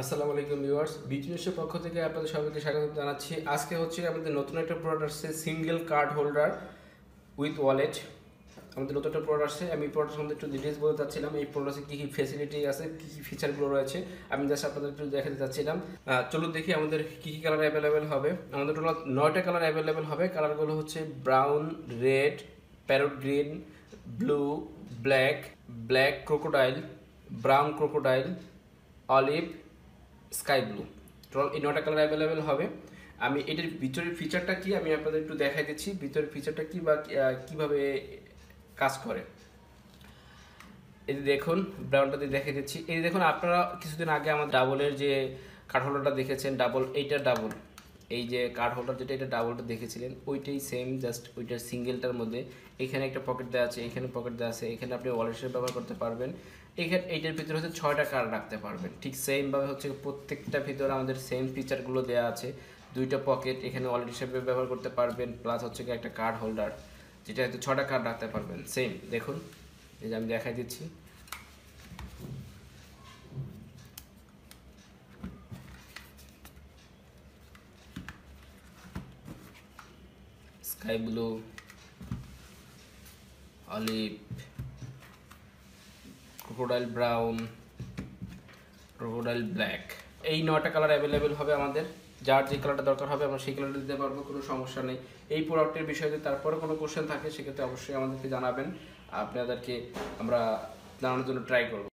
আসসালামু আলাইকুম ভিউয়ার্স বিজনেসের পক্ষ থেকে আপনাদের সবাইকে স্বাগত জানাচ্ছি। আজকে হচ্ছে আমাদের নতুন একটা প্রোডাক্ট আসছে single card holder with wallet আমাদের নতুন একটা প্রোডাক্ট আসছে, আমি প্রোডাক্ট সম্বন্ধে একটু ডিটেলস বলতে চাচ্ছিলাম এই প্রোডাক্টে কী কী ফেসিলিটি আছে, কী কী ফিচারগুলো রয়েছে, আমি জাস্ট আপনাদের একটু দেখাতে চাচ্ছিলাম চলুন দেখি আমাদের কী কী কালার অ্যাভেলেবেল হবে। আমাদের টোটাল নয়টা কালার অ্যাভেলেবেল হবে কালারগুলো হচ্ছে brown red parrot green blue black black crocodile brown crocodile olive sky blue. Troll এই নটা কালার অ্যাভেলেবেল হবে। আমি এটার ভিতরের ফিচারটা কি আমি আপনাদের একটু দেখাই দিচ্ছি। ভিতরের ফিচারটা কি বা কীভাবে কাজ করে? এই দেখুন ব্রাউনটা দিয়ে দেখে দিচ্ছি। এই দেখুন, আপনারা কিছুদিন আগে আমার ডাবলের যে কাঠলটা দেখেছেন ডাবল এইটা ডাবল এই যে কার্ড হোল্ডার যেটা, এটা ডাবলটা দেখেছিলেন, ওইটাই সেম জাস্ট ওইটার সিঙ্গেলটার মধ্যে। এখানে একটা পকেট দেওয়া আছে, এখানে পকেট দেওয়া আছে, এখানে আপনি ওয়ালেট হিসেবে ব্যবহার করতে পারবেন। এখানে এইটার ভিতরে হচ্ছে ছয়টা কার্ড রাখতে পারবেন। ঠিক সেম ভাবে হচ্ছে প্রত্যেকটা ভিতরে আমাদের সেম ফিচারগুলো দেওয়া আছে। দুইটা পকেট এখানে ওয়ালেট হিসেবে ব্যবহার করতে পারবেন প্লাস হচ্ছে একটা কার্ড হোল্ডার যেটা হয়তো ছটা কার্ড রাখতে পারবেন। সেম দেখুন, এই যে আমি দেখাই দিচ্ছি। Sky blue olive crocodile brown crocodile black এই নয়টা কালার অ্যাভেলেবেল হবে আমাদের। যার যে কালারটা দরকার হবে আমরা সেই কালারটা দিতে পারব, কোনো সমস্যা নেই। এই প্রোডাক্টের বিষয়ে তারপরে কোনো কোশ্চেন থাকে, সেক্ষেত্রে অবশ্যই আমাদেরকে জানাবেন। আপনাদেরকে আমরা জানানোর জন্য ট্রাই করব।